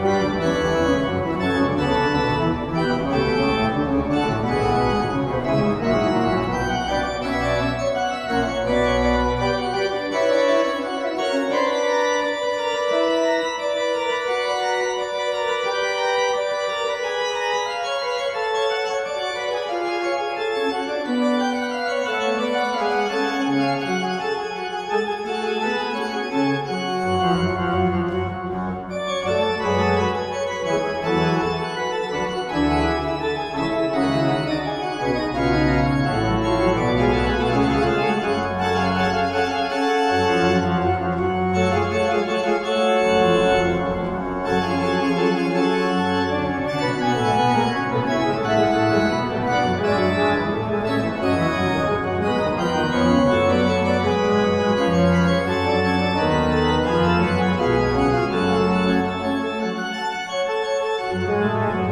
Música Música